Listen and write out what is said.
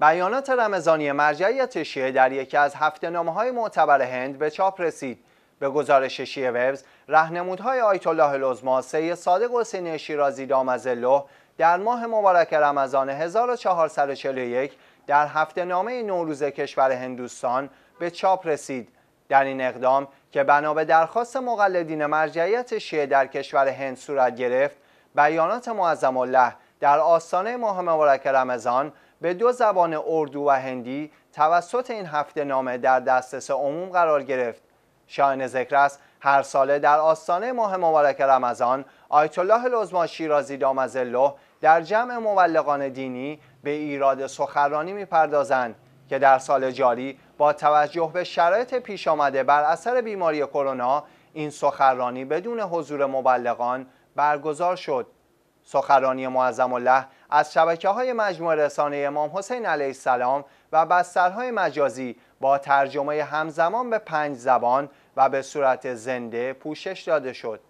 بیانات رمضانی مرجعیت شیعه در یکی از هفته های معتبر هند به چاپ رسید. به گزارش شیعه وبز، رهنمودهای آیت الله سید صادق حسینی شیرازی دامزله در ماه مبارک رمضان 1441 در هفته نامه نوروز کشور هندوستان به چاپ رسید. در این اقدام که بنا به درخواست مقلدین مرجعیت شیعه در کشور هند صورت گرفت، بیانات معظم الله در آستانه ماه مبارک رمضان به دو زبان اردو و هندی توسط این هفته نامه در دسترس عموم قرار گرفت. شاهن ذکر است هر ساله در آستانه ماه مبارک رمضان آیت الله العظما شیرازی دامزله در جمع مبلغان دینی به ایراد سخرانی می‌پردازند که در سال جاری با توجه به شرایط پیش آمده بر اثر بیماری کرونا این سخرانی بدون حضور مبلغان برگزار شد سخرانی معظم الله از شبکه های مجموع رسانه امام حسین علیه السلام و بسترهای مجازی با ترجمه همزمان به پنج زبان و به صورت زنده پوشش داده شد.